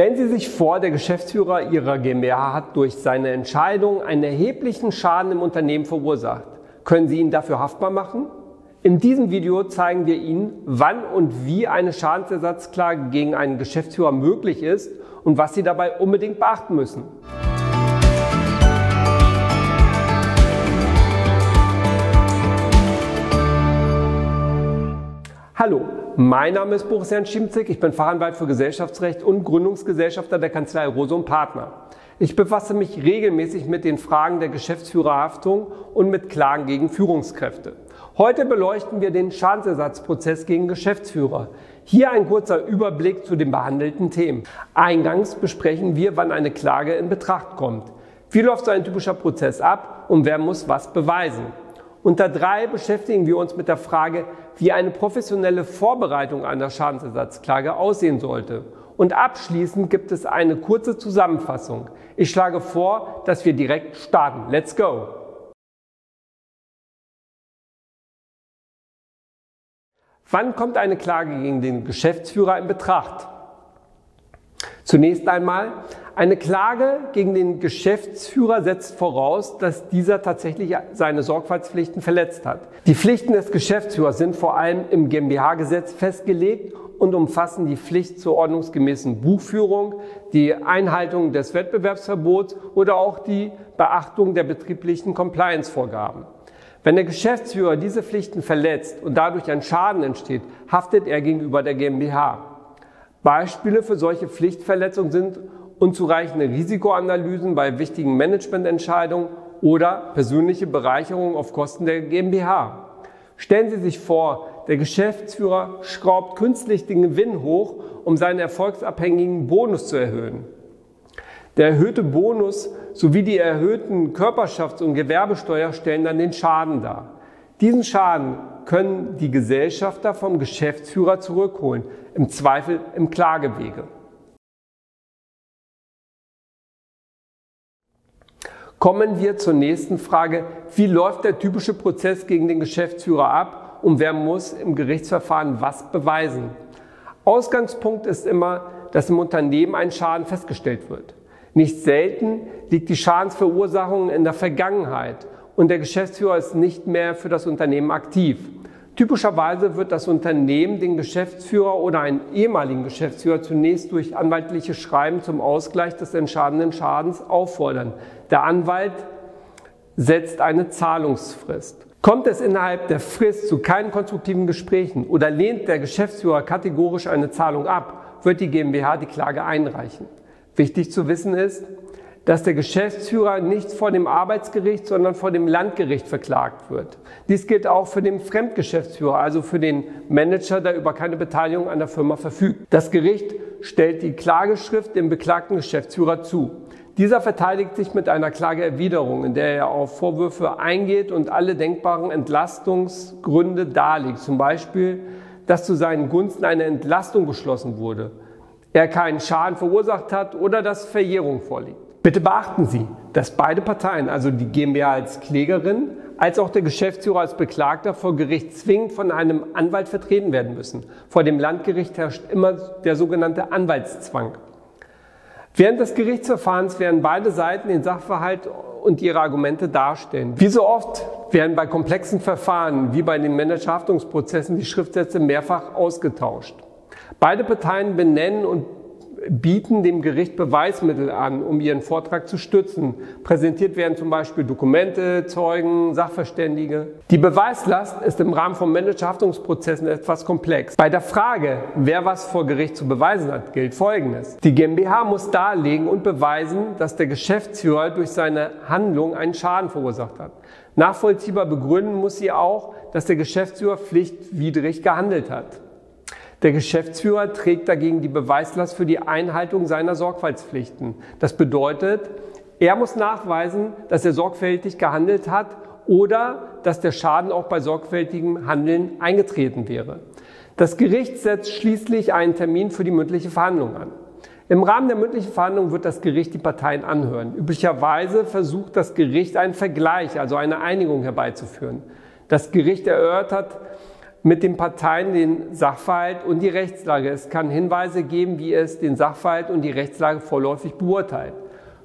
Stellen Sie sich vor, der Geschäftsführer Ihrer GmbH hat durch seine Entscheidung einen erheblichen Schaden im Unternehmen verursacht. Können Sie ihn dafür haftbar machen? In diesem Video zeigen wir Ihnen, wann und wie eine Schadensersatzklage gegen einen Geschäftsführer möglich ist und was Sie dabei unbedingt beachten müssen. Hallo, mein Name ist Boris Jan Schiemzig, ich bin Fachanwalt für Gesellschaftsrecht und Gründungsgesellschafter der Kanzlei Rose und Partner. Ich befasse mich regelmäßig mit den Fragen der Geschäftsführerhaftung und mit Klagen gegen Führungskräfte. Heute beleuchten wir den Schadensersatzprozess gegen Geschäftsführer. Hier ein kurzer Überblick zu den behandelten Themen. Eingangs besprechen wir, wann eine Klage in Betracht kommt. Wie läuft so ein typischer Prozess ab und wer muss was beweisen? Unter drei beschäftigen wir uns mit der Frage, wie eine professionelle Vorbereitung einer Schadensersatzklage aussehen sollte. Und abschließend gibt es eine kurze Zusammenfassung. Ich schlage vor, dass wir direkt starten. Let's go! Wann kommt eine Klage gegen den Geschäftsführer in Betracht? Zunächst einmal, eine Klage gegen den Geschäftsführer setzt voraus, dass dieser tatsächlich seine Sorgfaltspflichten verletzt hat. Die Pflichten des Geschäftsführers sind vor allem im GmbH-Gesetz festgelegt und umfassen die Pflicht zur ordnungsgemäßen Buchführung, die Einhaltung des Wettbewerbsverbots oder auch die Beachtung der betrieblichen Compliance-Vorgaben. Wenn der Geschäftsführer diese Pflichten verletzt und dadurch ein Schaden entsteht, haftet er gegenüber der GmbH. Beispiele für solche Pflichtverletzungen sind unzureichende Risikoanalysen bei wichtigen Managemententscheidungen oder persönliche Bereicherung auf Kosten der GmbH. Stellen Sie sich vor, der Geschäftsführer schraubt künstlich den Gewinn hoch, um seinen erfolgsabhängigen Bonus zu erhöhen. Der erhöhte Bonus sowie die erhöhten Körperschafts- und Gewerbesteuer stellen dann den Schaden dar. Diesen Schaden können die Gesellschafter vom Geschäftsführer zurückholen, im Zweifel im Klagewege. Kommen wir zur nächsten Frage. Wie läuft der typische Prozess gegen den Geschäftsführer ab und wer muss im Gerichtsverfahren was beweisen? Ausgangspunkt ist immer, dass im Unternehmen ein Schaden festgestellt wird. Nicht selten liegt die Schadensverursachung in der Vergangenheit und der Geschäftsführer ist nicht mehr für das Unternehmen aktiv. Typischerweise wird das Unternehmen den Geschäftsführer oder einen ehemaligen Geschäftsführer zunächst durch anwaltliche Schreiben zum Ausgleich des entscheidenden Schadens auffordern. Der Anwalt setzt eine Zahlungsfrist. Kommt es innerhalb der Frist zu keinen konstruktiven Gesprächen oder lehnt der Geschäftsführer kategorisch eine Zahlung ab, wird die GmbH die Klage einreichen. Wichtig zu wissen ist, dass der Geschäftsführer nicht vor dem Arbeitsgericht, sondern vor dem Landgericht verklagt wird. Dies gilt auch für den Fremdgeschäftsführer, also für den Manager, der über keine Beteiligung an der Firma verfügt. Das Gericht stellt die Klageschrift dem beklagten Geschäftsführer zu. Dieser verteidigt sich mit einer Klageerwiderung, in der er auf Vorwürfe eingeht und alle denkbaren Entlastungsgründe darlegt. Zum Beispiel, dass zu seinen Gunsten eine Entlastung beschlossen wurde, er keinen Schaden verursacht hat oder dass Verjährung vorliegt. Bitte beachten Sie, dass beide Parteien, also die GmbH als Klägerin als auch der Geschäftsführer als Beklagter vor Gericht zwingend von einem Anwalt vertreten werden müssen. Vor dem Landgericht herrscht immer der sogenannte Anwaltszwang. Während des Gerichtsverfahrens werden beide Seiten den Sachverhalt und ihre Argumente darstellen. Wie so oft werden bei komplexen Verfahren wie bei den Managerhaftungsprozessen die Schriftsätze mehrfach ausgetauscht. Beide Parteien benennen und bieten dem Gericht Beweismittel an, um ihren Vortrag zu stützen. Präsentiert werden zum Beispiel Dokumente, Zeugen, Sachverständige. Die Beweislast ist im Rahmen von Managerhaftungsprozessen etwas komplex. Bei der Frage, wer was vor Gericht zu beweisen hat, gilt Folgendes. Die GmbH muss darlegen und beweisen, dass der Geschäftsführer durch seine Handlung einen Schaden verursacht hat. Nachvollziehbar begründen muss sie auch, dass der Geschäftsführer pflichtwidrig gehandelt hat. Der Geschäftsführer trägt dagegen die Beweislast für die Einhaltung seiner Sorgfaltspflichten. Das bedeutet, er muss nachweisen, dass er sorgfältig gehandelt hat oder dass der Schaden auch bei sorgfältigem Handeln eingetreten wäre. Das Gericht setzt schließlich einen Termin für die mündliche Verhandlung an. Im Rahmen der mündlichen Verhandlung wird das Gericht die Parteien anhören. Üblicherweise versucht das Gericht einen Vergleich, also eine Einigung herbeizuführen. Das Gericht erörtert mit den Parteien den Sachverhalt und die Rechtslage. Es kann Hinweise geben, wie es den Sachverhalt und die Rechtslage vorläufig beurteilt.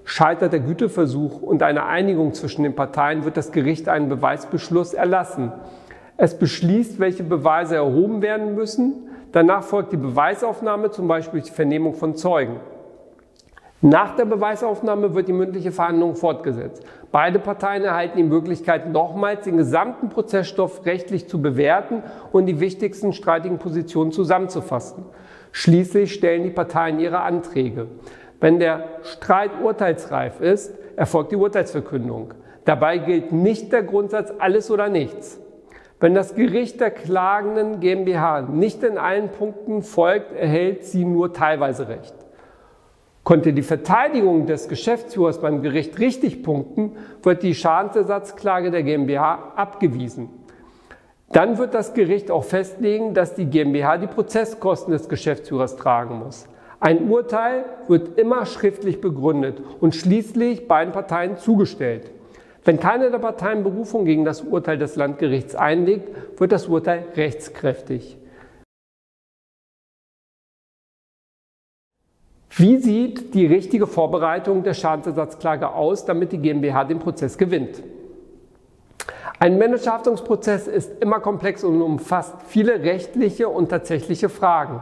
Scheitert der Güteversuch und eine Einigung zwischen den Parteien, wird das Gericht einen Beweisbeschluss erlassen. Es beschließt, welche Beweise erhoben werden müssen. Danach folgt die Beweisaufnahme, zum Beispiel die Vernehmung von Zeugen. Nach der Beweisaufnahme wird die mündliche Verhandlung fortgesetzt. Beide Parteien erhalten die Möglichkeit, nochmals den gesamten Prozessstoff rechtlich zu bewerten und die wichtigsten streitigen Positionen zusammenzufassen. Schließlich stellen die Parteien ihre Anträge. Wenn der Streit urteilsreif ist, erfolgt die Urteilsverkündung. Dabei gilt nicht der Grundsatz alles oder nichts. Wenn das Gericht der klagenden GmbH nicht in allen Punkten folgt, erhält sie nur teilweise Recht. Konnte die Verteidigung des Geschäftsführers beim Gericht richtig punkten, wird die Schadensersatzklage der GmbH abgewiesen. Dann wird das Gericht auch festlegen, dass die GmbH die Prozesskosten des Geschäftsführers tragen muss. Ein Urteil wird immer schriftlich begründet und schließlich beiden Parteien zugestellt. Wenn keine der Parteien Berufung gegen das Urteil des Landgerichts einlegt, wird das Urteil rechtskräftig. Wie sieht die richtige Vorbereitung der Schadensersatzklage aus, damit die GmbH den Prozess gewinnt? Ein Managerhaftungsprozess ist immer komplex und umfasst viele rechtliche und tatsächliche Fragen.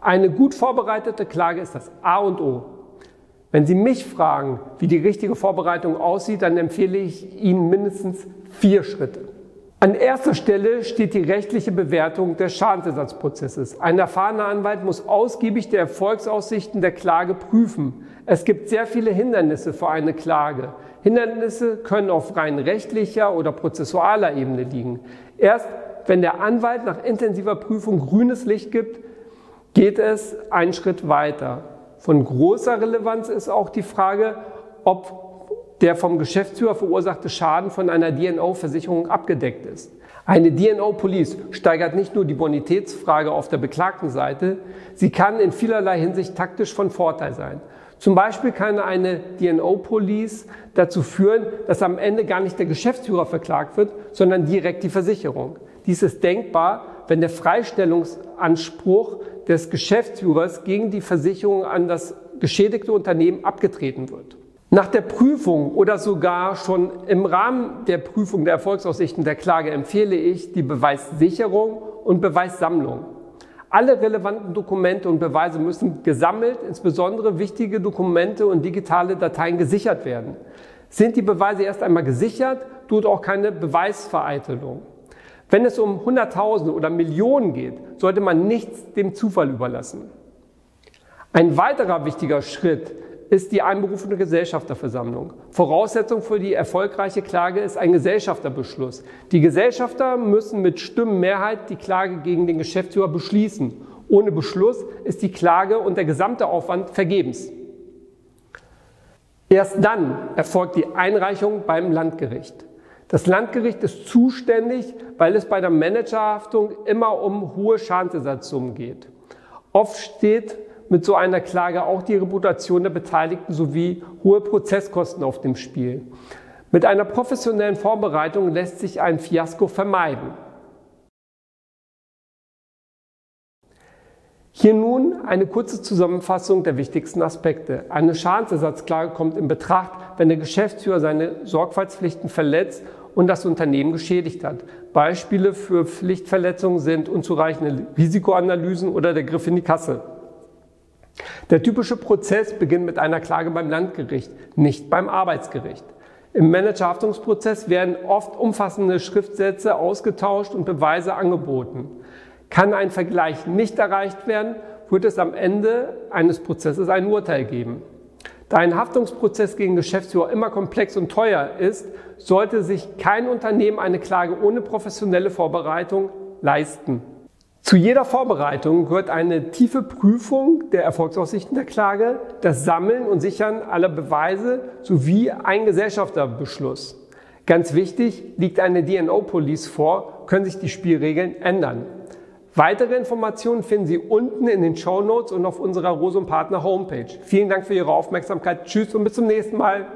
Eine gut vorbereitete Klage ist das A und O. Wenn Sie mich fragen, wie die richtige Vorbereitung aussieht, dann empfehle ich Ihnen mindestens vier Schritte. An erster Stelle steht die rechtliche Bewertung des Schadensersatzprozesses. Ein erfahrener Anwalt muss ausgiebig die Erfolgsaussichten der Klage prüfen. Es gibt sehr viele Hindernisse für eine Klage. Hindernisse können auf rein rechtlicher oder prozessualer Ebene liegen. Erst wenn der Anwalt nach intensiver Prüfung grünes Licht gibt, geht es einen Schritt weiter. Von großer Relevanz ist auch die Frage, ob der vom Geschäftsführer verursachte Schaden von einer DNO-Versicherung abgedeckt ist. Eine DNO-Police steigert nicht nur die Bonitätsfrage auf der beklagten Seite, sie kann in vielerlei Hinsicht taktisch von Vorteil sein. Zum Beispiel kann eine DNO-Police dazu führen, dass am Ende gar nicht der Geschäftsführer verklagt wird, sondern direkt die Versicherung. Dies ist denkbar, wenn der Freistellungsanspruch des Geschäftsführers gegen die Versicherung an das geschädigte Unternehmen abgetreten wird. Nach der Prüfung oder sogar schon im Rahmen der Prüfung der Erfolgsaussichten der Klage empfehle ich die Beweissicherung und Beweissammlung. Alle relevanten Dokumente und Beweise müssen gesammelt, insbesondere wichtige Dokumente und digitale Dateien gesichert werden. Sind die Beweise erst einmal gesichert, tut auch keine Beweisvereitelung. Wenn es um Hunderttausende oder Millionen geht, sollte man nichts dem Zufall überlassen. Ein weiterer wichtiger Schritt ist die einberufene Gesellschafterversammlung. Voraussetzung für die erfolgreiche Klage ist ein Gesellschafterbeschluss. Die Gesellschafter müssen mit Stimmenmehrheit die Klage gegen den Geschäftsführer beschließen. Ohne Beschluss ist die Klage und der gesamte Aufwand vergebens. Erst dann erfolgt die Einreichung beim Landgericht. Das Landgericht ist zuständig, weil es bei der Managerhaftung immer um hohe Schadensersatzsummen geht. Oft steht mit so einer Klage auch die Reputation der Beteiligten sowie hohe Prozesskosten auf dem Spiel. Mit einer professionellen Vorbereitung lässt sich ein Fiasko vermeiden. Hier nun eine kurze Zusammenfassung der wichtigsten Aspekte. Eine Schadensersatzklage kommt in Betracht, wenn der Geschäftsführer seine Sorgfaltspflichten verletzt und das Unternehmen geschädigt hat. Beispiele für Pflichtverletzungen sind unzureichende Risikoanalysen oder der Griff in die Kasse. Der typische Prozess beginnt mit einer Klage beim Landgericht, nicht beim Arbeitsgericht. Im Managerhaftungsprozess werden oft umfassende Schriftsätze ausgetauscht und Beweise angeboten. Kann ein Vergleich nicht erreicht werden, wird es am Ende eines Prozesses ein Urteil geben. Da ein Haftungsprozess gegen Geschäftsführer immer komplex und teuer ist, sollte sich kein Unternehmen eine Klage ohne professionelle Vorbereitung leisten. Zu jeder Vorbereitung gehört eine tiefe Prüfung der Erfolgsaussichten der Klage, das Sammeln und Sichern aller Beweise sowie ein Gesellschafterbeschluss. Ganz wichtig, liegt eine DNO-Police vor, können sich die Spielregeln ändern. Weitere Informationen finden Sie unten in den Show Notes und auf unserer Rosum Partner Homepage. Vielen Dank für Ihre Aufmerksamkeit. Tschüss und bis zum nächsten Mal.